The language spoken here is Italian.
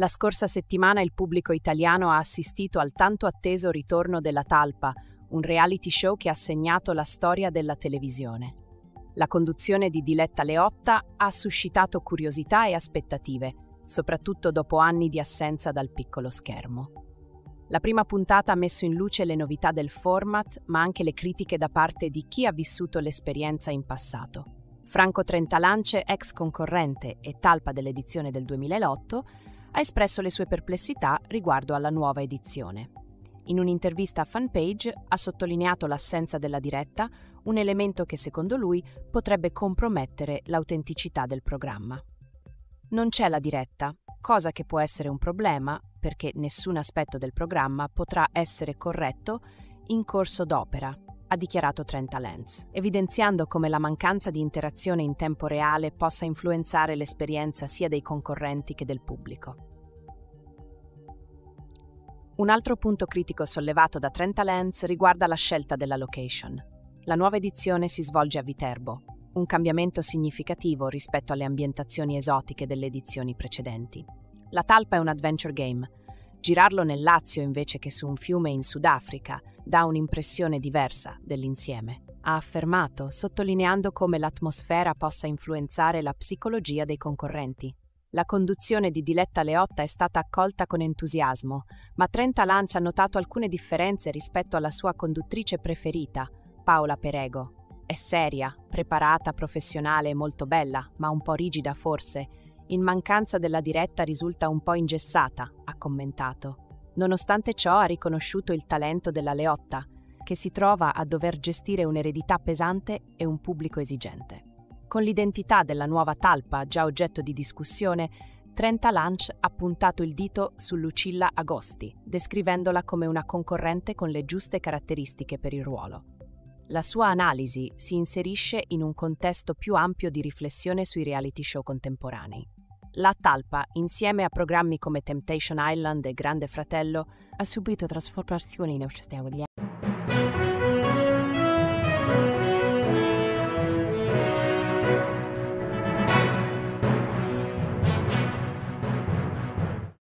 La scorsa settimana il pubblico italiano ha assistito al tanto atteso ritorno della Talpa, un reality show che ha segnato la storia della televisione. La conduzione di Diletta Leotta ha suscitato curiosità e aspettative, soprattutto dopo anni di assenza dal piccolo schermo. La prima puntata ha messo in luce le novità del format, ma anche le critiche da parte di chi ha vissuto l'esperienza in passato. Franco Trentalance, ex concorrente e talpa dell'edizione del 2008, ha espresso le sue perplessità riguardo alla nuova edizione. In un'intervista a Fanpage ha sottolineato l'assenza della diretta, un elemento che secondo lui potrebbe compromettere l'autenticità del programma. Non c'è la diretta, cosa che può essere un problema perché nessun aspetto del programma potrà essere corretto in corso d'opera, ha dichiarato Trenta Lenz, evidenziando come la mancanza di interazione in tempo reale possa influenzare l'esperienza sia dei concorrenti che del pubblico. Un altro punto critico sollevato da Trenta Lenz riguarda la scelta della location. La nuova edizione si svolge a Viterbo, un cambiamento significativo rispetto alle ambientazioni esotiche delle edizioni precedenti. La talpa è un adventure game, Girarlo nel Lazio invece che su un fiume in Sudafrica dà un'impressione diversa dell'insieme, ha affermato, sottolineando come l'atmosfera possa influenzare la psicologia dei concorrenti. La conduzione di Diletta Leotta è stata accolta con entusiasmo, ma Trenta Lancia ha notato alcune differenze rispetto alla sua conduttrice preferita, Paola Perego. È seria, preparata, professionale e molto bella, ma un po' rigida forse, in mancanza della diretta risulta un po' ingessata, ha commentato. Nonostante ciò ha riconosciuto il talento della Leotta, che si trova a dover gestire un'eredità pesante e un pubblico esigente. Con l'identità della nuova talpa già oggetto di discussione, Trenta Lunch ha puntato il dito su Lucilla Agosti, descrivendola come una concorrente con le giuste caratteristiche per il ruolo. La sua analisi si inserisce in un contesto più ampio di riflessione sui reality show contemporanei. La talpa, insieme a programmi come Temptation Island e Grande Fratello, ha subito trasformazioni in